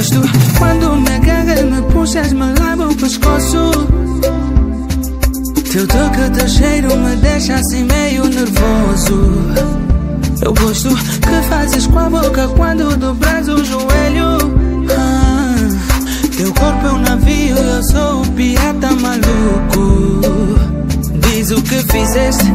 gosto. Quando me agarras, me puxas, me lava o pescoço. Teu toque, teu cheiro me deixa assim meio nervoso. Eu gosto que fazes com a boca quando dobras o joelho. Ah, teu corpo é um navio, eu sou o pirata maluco. Diz o que fizeste.